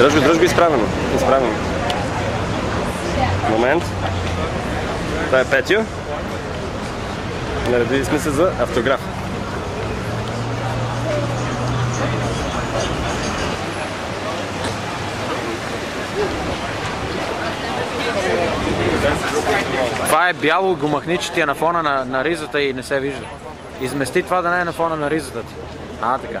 Дръж го, дръж го изправено. Изправено. Момент. Това е Петю. Наредили сме се за автограф. Това е бяло, го на фона на, на ризата и не се вижда. Измести това да не е на фона на ризата ти. А, така.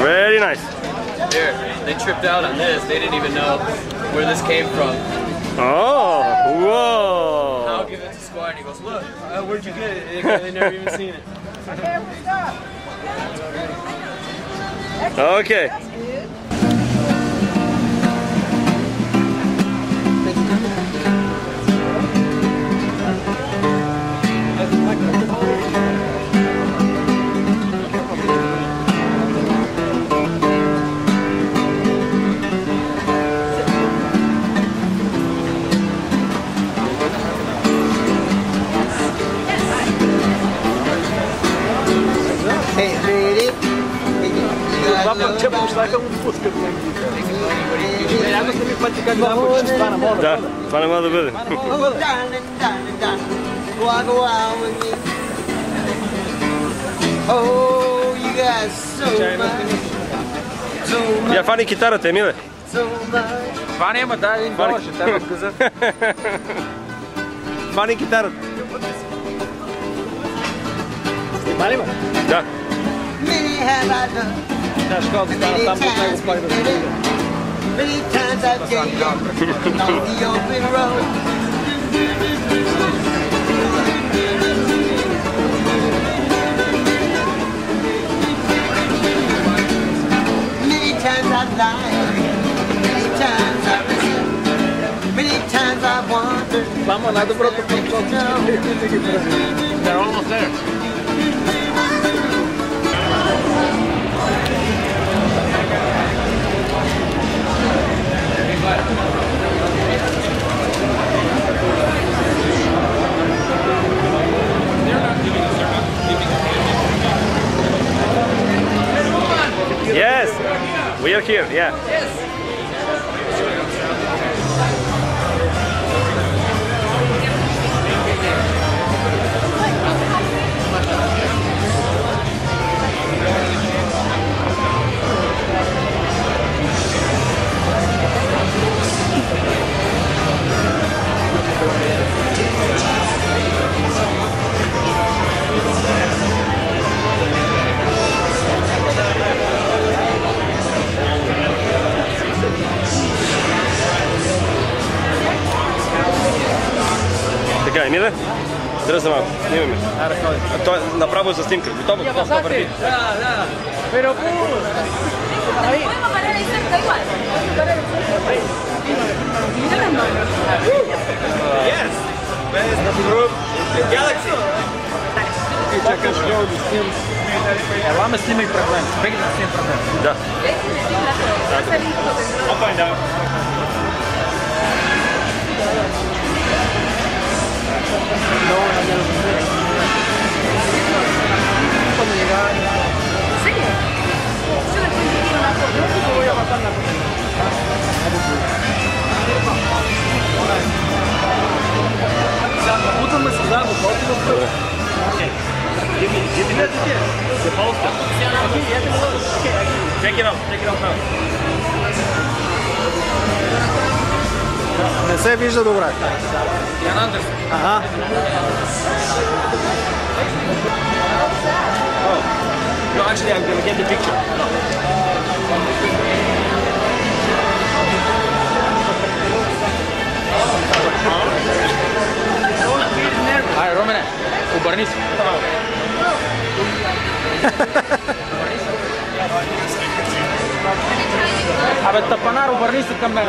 Very nice. There, they tripped out on this. They didn't even know where this came from. Oh, whoa. I'll give it to Squire, and he goes, "Look, uh, where'd you get it? They, they never even seen it." Okay. Да, това не може да бъде. Oh, darling, darling, darling, why go out with me? Oh, you got so much, so much, Я фани китарата, Емиле. Това няма, дай един долар, ще те разказа. Фани китарата. Да. Many have I done, That's called the Many times I've been on the open road. Many times I lied, many times I listened, many times I wondered. They're almost there. cute, yeah. Розова, снимем. А то на правую за снимкой. Готовы? Я Да, да. Pero pus. David. Podemos parar ahí cerca igual. Mira las manos. Yes. Best of group in the galaxy. Чекаєш Льову з ним. Лами з ними проблем. Вигідно з ним проблем. Да. Опа, да. Check it out. Check it out now. Не се вижда добре. Ага. No, actually, I'm gonna get the picture. Айде, Румене, обърни се. Абе, тапанар, обърни се към мен.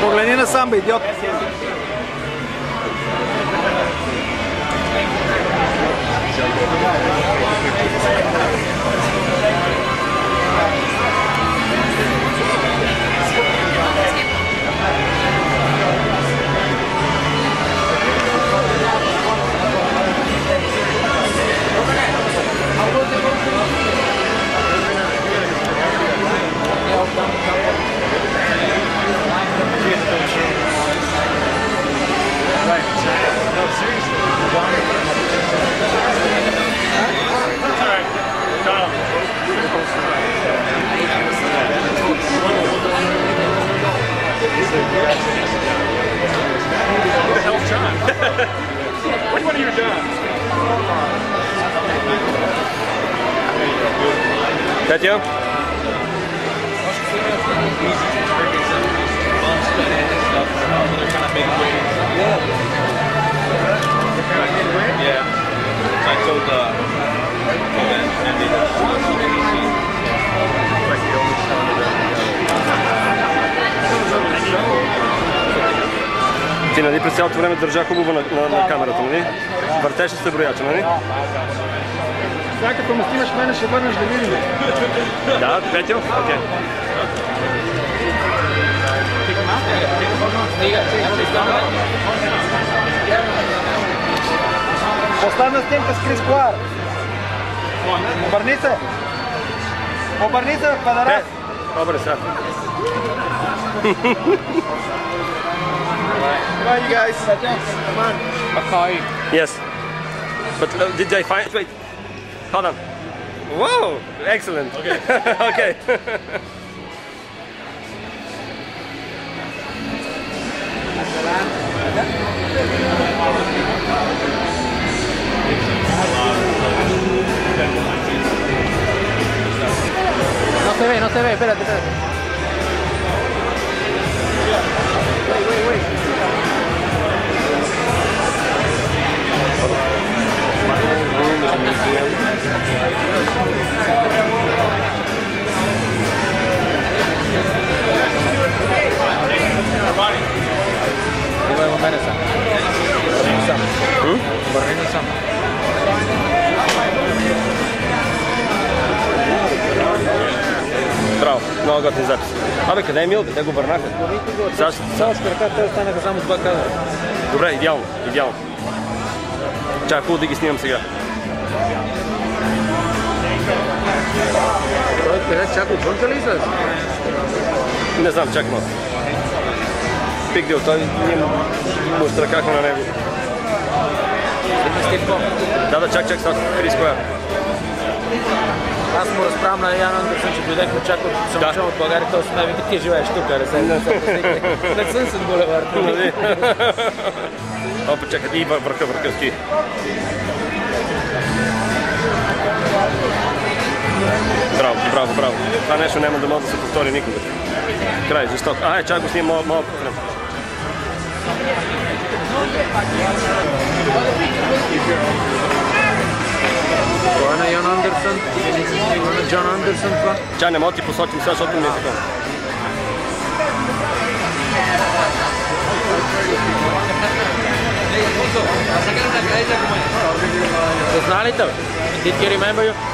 Por la niña Zambia, idiota. And Ти нали през цялото време държа хубаво на, на, на камерата, нали? Въртеше се брояча, нали? Сега като ме снимаш мене, ще върнеш да видим. Да, Петя? Окей. Последна снимка с Крис Клар. Обърни се. Обърни се, Е, педерас. добре, сега. Come on, you guys. Yes. But uh, did I find? Wait. Hold up. Whoa! Excellent. Okay. okay. No se ve, no se ve, espérate, espérate. Wait, wait, wait. Room is a museum. Браво. Много готин запис. Абе, къде е Мил? Те го върнаха. Сега ще- Само с крака, те останаха само с два кадра. Добре, идеално. Идеално. Чакай, хубаво да ги снимам сега. Той къде чака отвънка ли излез? Не знам, чакай малко. Биг дил, той ние му стракахме на него. Да, да, чак, чак, сега Крис коя. Аз му разправям на Ян Андерсън, че дойдехме чак от Да. отишъл от България, той с мен вика, ти живееш тук, не се не се Не съм с булевард. Нали? Опа, чакай, и вър- върха, върха ски. Браво, браво, браво. Това нещо няма да може да се повтори никога. Край, жесток. А, е, чак го снимам малко, малко по-време. Това е на Ян Андерсън, на Джон Андерсън това. Чай, не мога да ти посочим сега, защото ми е така. Позна ли те? бе? Did he remember you?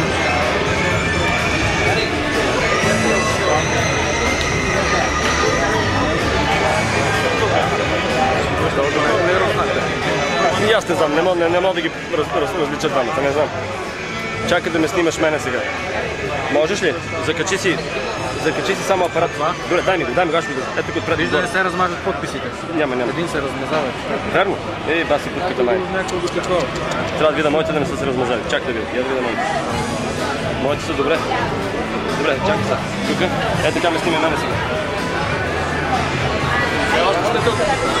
не знам, не мога, не, не мога да ги раз, раз, различа двамата, не знам. Чакай да ме снимаш мене сега. Можеш ли? Закачи си, закачи си само апарат. Добре, дай ми го, дай ми го, аз ще го Ето тук отпред. Виж да не се размажат подписите. Няма, няма. Един се размазава. Верно? Ей, баси путката май. Трябва да видя моите да не са се размазали. Чакай да видя. Я да видя моите. Моите са добре. Добре, чакай сега. Тук. Е така ме снима мене сега. Опитваме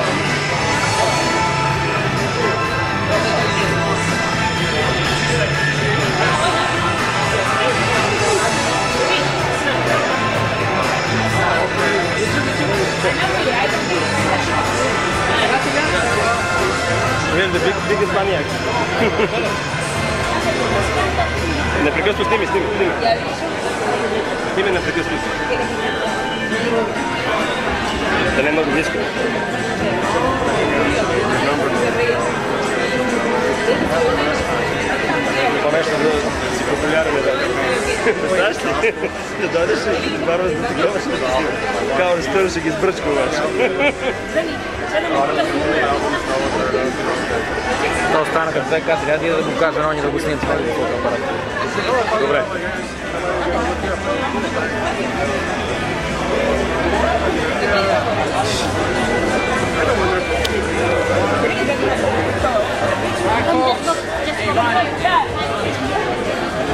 Знаеш ли? Да дойдеш и барваш да такова ще да си. Као рестор ще ги сбръчка обаче. То останаха две кадри. Трябва да го кажа, но ни да го снимат с него фотоапарат. Добре.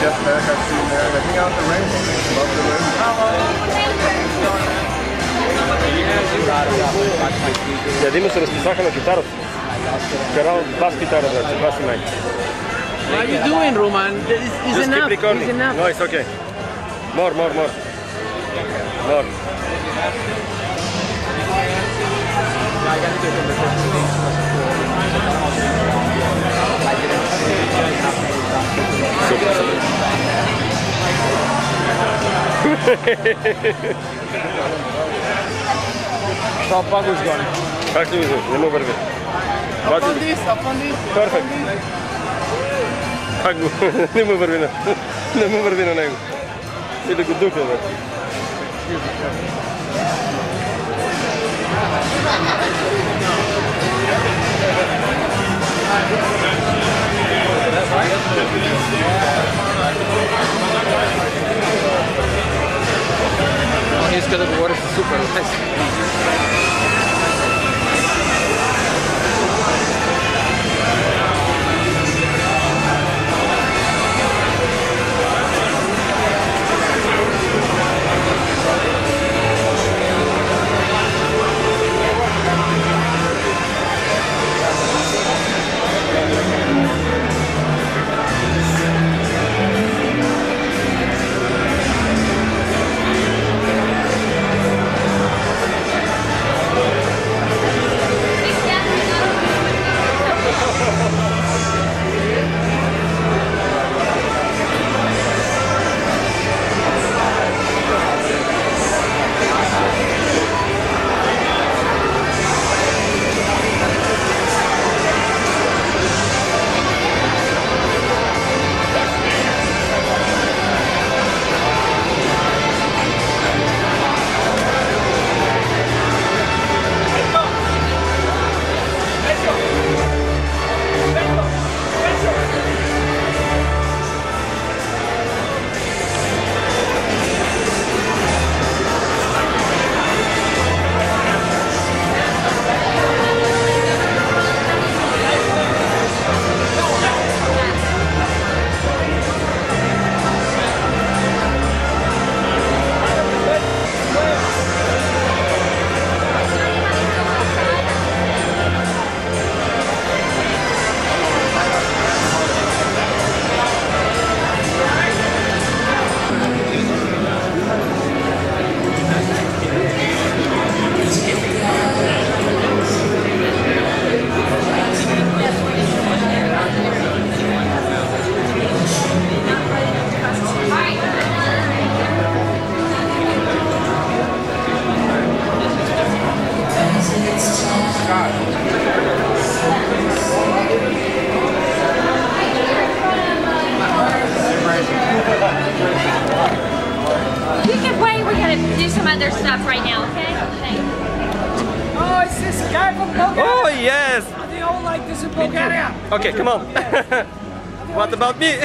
Jeff Beck, I've seen there. They hang out in the rainbow. Love the rainbow. Дядя му се разписаха на китарата. Карал бас китара, брате, бас и май. What are you doing, Roman? Is, is Just enough. keep recording. Is enough. No, it's okay. More, more, more. More. Super, super. Това пак Só pago os gones. Kako je Nemo brve. Upon this, upon this. Perfect. Pago. Não brvina. Nemo brvina nego. Sve da go dukle, već. Thank you. A música da Bora é super nice. right now, okay? Thanks. Oh, it's this guy from Bulgaria. Oh, yes. They all like this in Bulgaria. Okay, come on. what about me?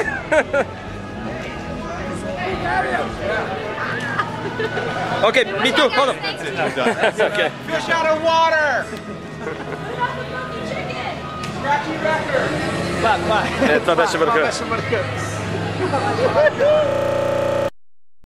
okay, me too. Hold on. okay. Fish out of water. Rocky record. Bak bak. Evet,